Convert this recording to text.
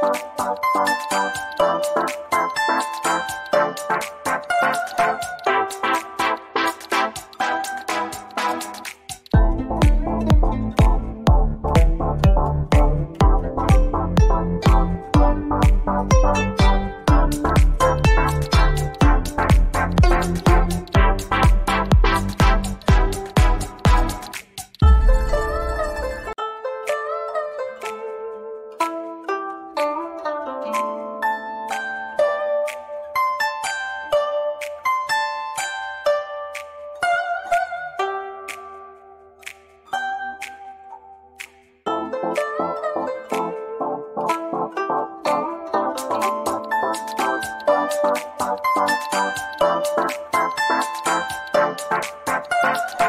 Thank you. Thank